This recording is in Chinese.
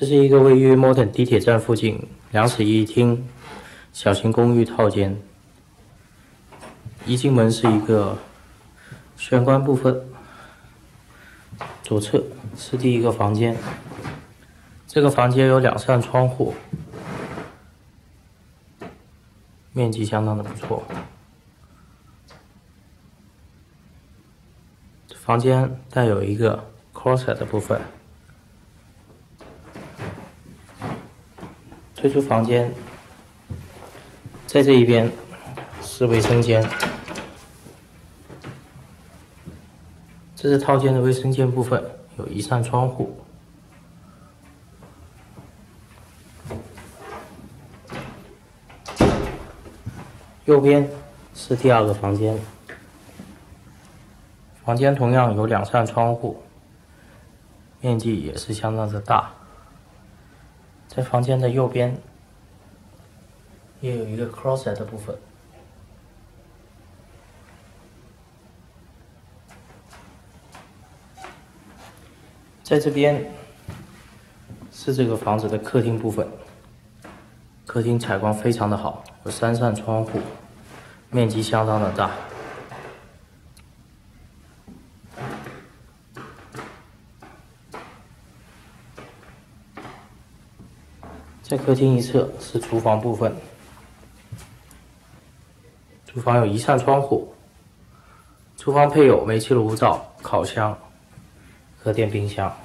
这是一个位于 moton 地铁站附近两室一厅小型公寓套间。一进门是一个玄关部分，左侧是第一个房间。这个房间有两扇窗户，面积相当的不错。房间带有一个 closet 的部分。退出房间，在这一边是卫生间，这是套间的卫生间部分，有一扇窗户。右边是第二个房间，房间同样有两扇窗户，面积也是相当的大。在房间的右边，也有一个 closet 的部分。在这边是这个房子的客厅部分，客厅采光非常的好，有三扇窗户，面积相当的大。在客厅一侧是厨房部分，厨房有一扇窗户，厨房配有煤气炉灶、烤箱和电冰箱。